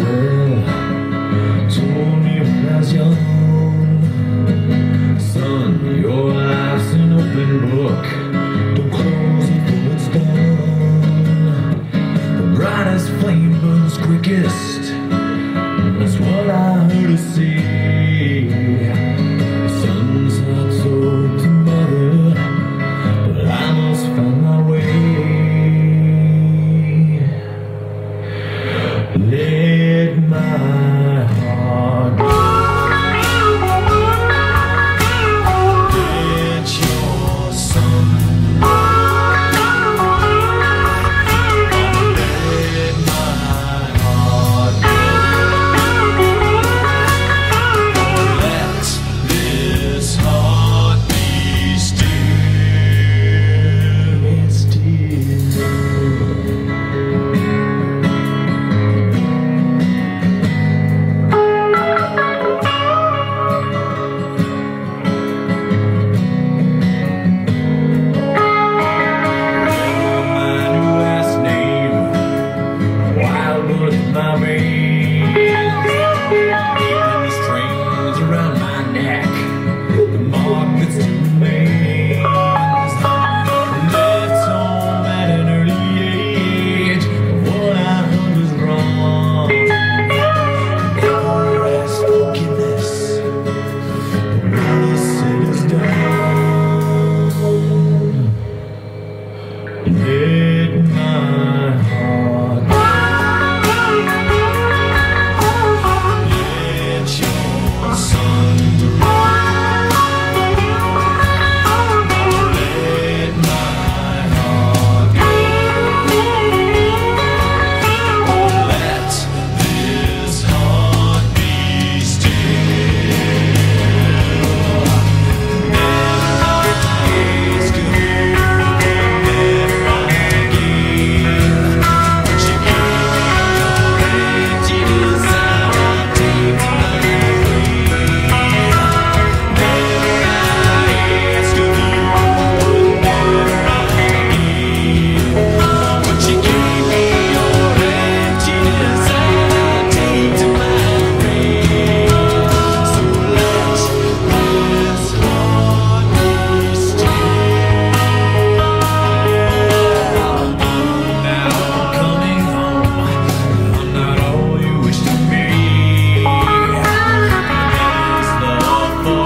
away.